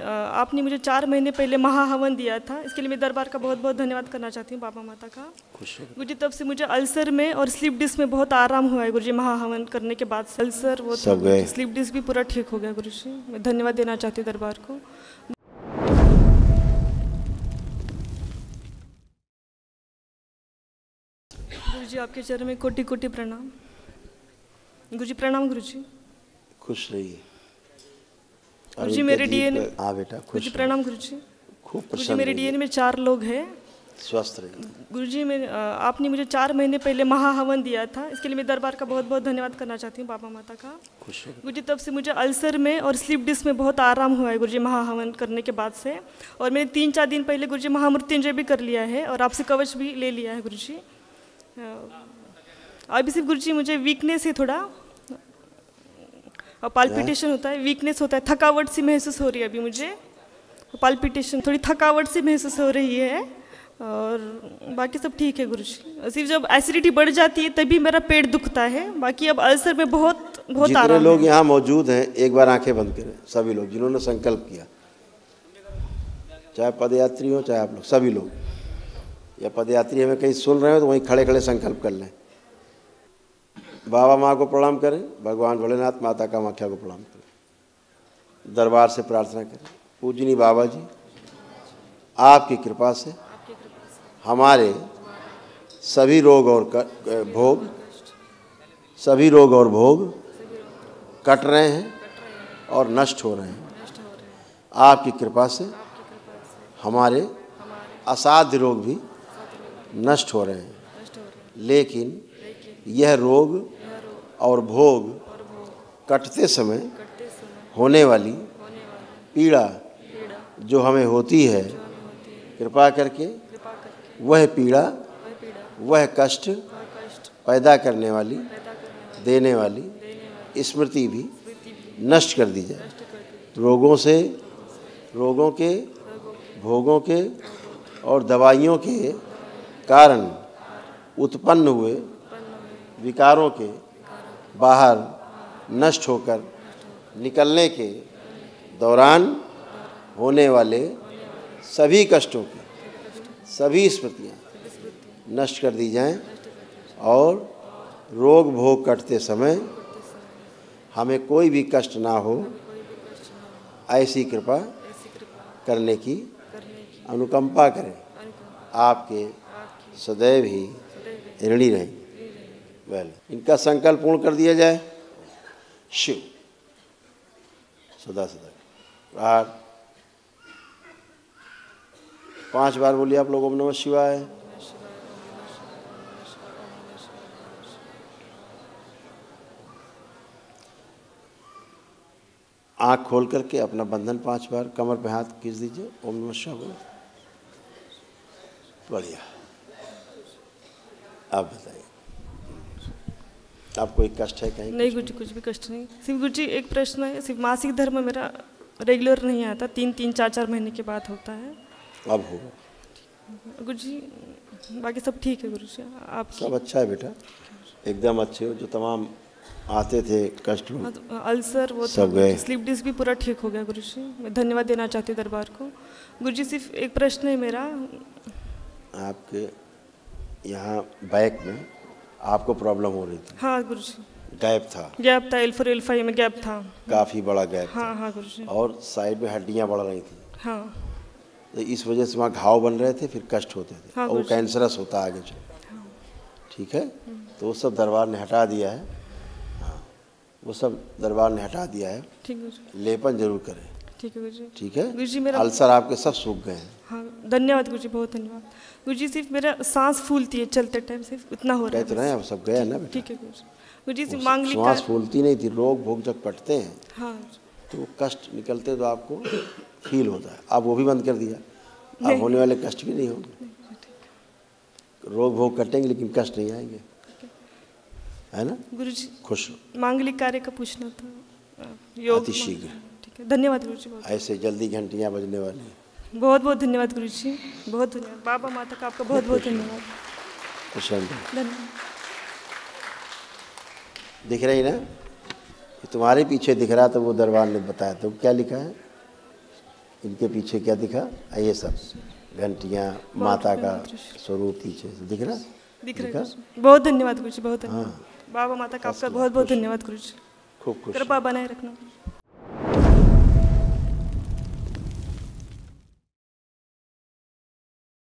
आपने मुझे चार महीने पहले महाहवन दिया था। इसके लिए मैं दरबार का बहुत बहुत धन्यवाद करना चाहती हूँ बाबा माता का। खुश हो गुरु जी तब से मुझे अल्सर में और स्लिप डिस्क में बहुत आराम हुआ है गुरु जी महाहवन करने के बाद। अल्सर वो सब गए। स्लिप डिस्क भी पूरा ठीक हो गया गुरु जी मैं धन्यवाद देना चाहती हूँ दरबार को। गुरु जी आपके चरण में कोटि कोटि प्रणाम। गुरु जी प्रणाम गुरु जी खुश रहिए। गुरु जी अभी मेरे डीएनए पे- हाँ बेटा खुश प्रणाम गुरु जी खूब गुरु जी प्रसन्न मेरे डीएनए में चार लोग हैं। स्वस्थ रहिए। गुरु जी मैं आपने मुझे चार महीने पहले महाहवन दिया था। इसके लिए मैं दरबार का बहुत बहुत धन्यवाद करना चाहती हूँ बाबा माता का। खुश हो गुरु जी तब से मुझे अल्सर में और स्लीप डिस्क में बहुत आराम हुआ है गुरु जी महाहवन करने के बाद से। और मैंने तीन चार दिन पहले गुरुजी महामृत्युंजय भी कर लिया है और आपसे कवच भी ले लिया है गुरु जी अभी सिर्फ़ गुरु जी मुझे वीकनेस है थोड़ा। पाल्पिटेशन होता है वीकनेस होता है थकावट सी महसूस हो रही है अभी मुझे। पाल्पिटेशन थोड़ी थकावट सी महसूस हो रही है। और बाकी सब ठीक है गुरु जी सिर्फ़ जब एसिडिटी बढ़ जाती है तभी मेरा पेट दुखता है। बाकी अब अल्सर में बहुत बहुत जितने आराम लोग यहाँ मौजूद हैं एक बार आँखें बंद करें सभी लोग जिन्होंने संकल्प किया। चाहे पदयात्री हो चाहे आप लोग सभी लोग। या पदयात्री हमें कहीं सुन रहे हो तो वहीं खड़े खड़े संकल्प कर लें। बाबा माँ को प्रणाम करें, भगवान भोलेनाथ माता कामाख्या को प्रणाम करें, दरबार से प्रार्थना करें। पूजनी बाबा जी आपकी कृपा से हमारे सभी रोग और क- भोग, सभी रोग और भोग कट रहे हैं और नष्ट हो रहे हैं। आपकी कृपा से हमारे असाध्य रोग भी नष्ट हो रहे हैं। लेकिन यह रोग और भोग कटते समय होने वाली पीड़ा जो हमें होती है, कृपा करके वह पीड़ा, वह कष्ट पैदा करने वाली, देने वाली स्मृति भी नष्ट कर दी जाए। रोगों से, रोगों के, भोगों के और दवाइयों के कारण उत्पन्न हुए विकारों के बाहर नष्ट होकर निकलने के दौरान होने वाले सभी कष्टों की, सभी स्मृतियाँ नष्ट कर दी जाएँ और रोग भोग कटते समय हमें कोई भी कष्ट ना हो, ऐसी कृपा करने की अनुकंपा करें। आपके सदैव ही ऋणी रहेंगे वेल इनका संकल्प पूर्ण कर दिया जाए। शिव। सदा सदा। बाहर पाँच बार बोलिए आप लोग नमः शिवाय। आँख खोल करके अपना बंधन पाँच बार, कमर पे हाथ खींच दीजिए। ओम नमः शिवाय। बोलो बढ़िया। आप बताइए। आप कोई कष्ट है कहीं नहीं गुरु जी कुछ भी कष्ट नहीं। सिर्फ़ गुरु जी एक प्रश्न है। सिर्फ़ मासिक धर्म मेरा रेगुलर नहीं आता। तीन तीन चार चार महीने के बाद होता है। अब होगा गुरु जी बाकी सब ठीक है गुरु जी? आप सब अच्छा है बेटा। एकदम अच्छे हो। जो तमाम आते थे कष्ट तो अल्सर वो सब गए। स्लिप डिस्क भी पूरा ठीक हो गया गुरु जी। मैं धन्यवाद देना चाहती हूँ दरबार को। गुरु जी सिर्फ़ एक प्रश्न है मेरा। आपके यहाँ बैक में आपको प्रॉब्लम हो रही थी। हाँ गुरु जी। गैप था। गैप था एल फोर में गैप था। काफ़ी बड़ा गैप हाँ हाँ गुरु जी। और साइड में हड्डियाँ बढ़ रही थी। हाँ। तो इस वजह से वहाँ घाव बन रहे थे फिर कष्ट होते थे। हाँ, और वो कैंसरस होता आगे चल। ठीक है? तो वो सब दरबार ने हटा दिया है। हाँ वो सब दरबार ने हटा दिया है। ठीक है लेपन ज़रूर करें। ठीक है गुरु जी ठीक है? गुरु जी मेरा अल्सर आपके सब सूख गए हैं। हाँ धन्यवाद गुरु जी बहुत धन्यवाद। गुरु जी सिर्फ़ मेरा सांस फूलती है चलते टाइम सिर्फ़ इतना हो रहा है तो रहे हैं अब सब गए ना ठीक है गुरु जी गुरु जी सिर्फ़ मांगलिक का फूलती नहीं थी रोग भोग जब कटते हैं हाँ। तो वो कष्ट निकलते तो आपको फील होता है। आप वो भी बंद कर दिया। अब होने वाले कष्ट भी नहीं होंगे। रोग भोग कटेंगे लेकिन कष्ट नहीं आएँगे। है। ना? गुरु जी खुश मांगलिक कार्य का पूछना था। योग अति शीघ्र ठीक है। धन्यवाद गुरु जी बहुत ऐसे जल्दी घंटियाँ बजने वाली। बहुत बहुत धन्यवाद गुरु जी बहुत धन्यवाद। बाबा माता का आपका बहुत बहुत धन्यवाद। धन्यवाद। दिख रही ना? ये तुम्हारे पीछे दिख रहा तो वो दरबार ने बताया। तो क्या लिखा है? इनके पीछे क्या दिखा? ये सब घंटियाँ माता का स्वरूप पीछे दिख रहा? दिख रहा। बहुत धन्यवाद गुरु जी बहुत हाँ। बाबा माता का आपका बहुत बहुत धन्यवाद गुरु जी खूब खुश। कृपा बनाए रखना।